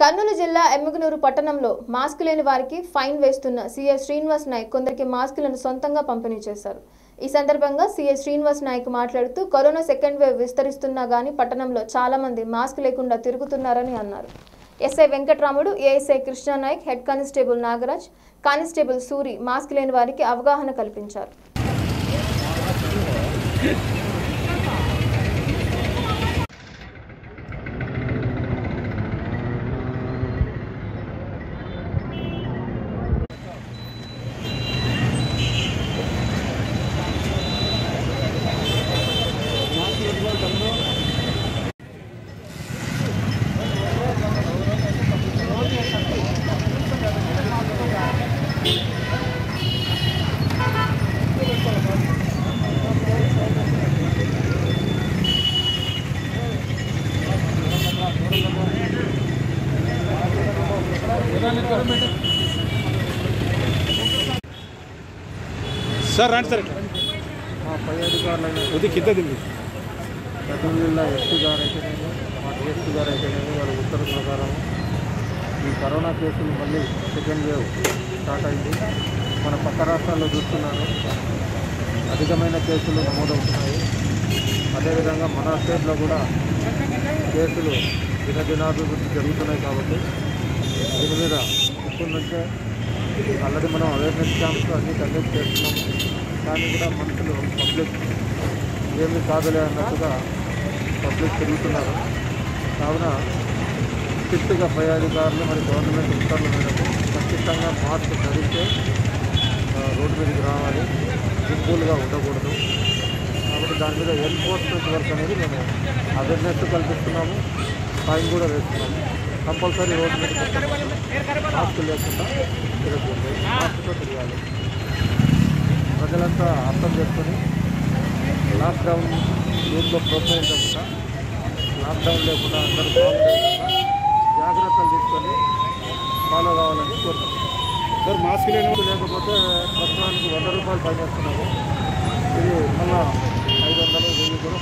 కర్నూలు జిల్లా ఎమ్మగనూరు పట్టణంలో మాస్క్ లేని వారికి ఫైన్ వేస్తున్న సీఐ శ్రీనివాస్ నాయక్ కొందరికి మాస్కులను సొంతంగా పంపిణీ చేశారు. ఈ సందర్భంగా సీఐ శ్రీనివాస్ నాయక్ మాట్లాడుతూ కరోనా సెకండ్ వేవ్ విస్తరిస్తున్నా గానీ పట్టణంలో చాలా మంది మాస్క్ లేకుండా తిరుగుతున్నారని అన్నారు. SI Venkatramudu ASI Krishnanayak head constable Nagaraj constable Suri mask లేని వారికి అవగాహన కల్పించారు. సార్ రండి సార్. మా పై అధికారులైన కొద్ది కింద దింది కర్నూలు జిల్లా ఎస్పీ గారు అయితేనేమి మా డిఎస్పీ గారు అయితేనేమి వారి ఉత్తర్వు ప్రకారం ఈ కరోనా కేసులు మళ్ళీ సెకండ్ వేవ్ స్టార్ట్ అయింది. మన పక్క రాష్ట్రాల్లో చూస్తున్నాను అధికమైన కేసులు నమోదవుతున్నాయి. అదేవిధంగా మన స్టేట్లో కూడా కేసులు దినదినాభివృద్ధి జరుగుతున్నాయి కాబట్టి దీని మీద ఇప్పటి ఆల్రెడీ మనం అవేర్నెస్ క్యాంప్స్ అన్నీ కండక్ట్ చేస్తున్నాం. కానీ కూడా మనుషులు పబ్లిక్ ఏమీ కాదులే అన్నట్టుగా పబ్లిక్ తిరుగుతున్నారు. కావున స్ట్రిక్ట్గా పై అధికారులు మరి గవర్నమెంట్ ఉత్తర్వుల మేరకు ఖచ్చితంగా మాస్క్ ధరిస్తే రోడ్డు మీదకి రావాలి. సింపుల్గా ఉండకూడదు. కాబట్టి దాని మీద ఎన్ఫోర్స్మెంట్ వర్క్ అనేది మేము అవేర్నెస్ కల్పిస్తున్నాము. ఫైన్ కూడా వేస్తున్నాము. కంపల్సరీ రోడ్డు మీద మాస్క్ లేకుండా తిరగకూడదు. మాస్క్తో తిరగాలి. ప్రజలంతా అర్థం చేసుకొని లాక్డౌన్ రూట్లో ప్రోత్సహించకుండా లాక్డౌన్ లేకుండా అందరూ బాగుండేలా జాగ్రత్తలు తీసుకొని ఫాలో కావాలని కోరుతున్నాం సార్ మాస్క్ లేని లేకపోతే ప్రస్తుతానికి వంద రూపాయలు పని చేస్తున్నాము ఇది మళ్ళీ ఐదు వందలు వెయ్యి కూడా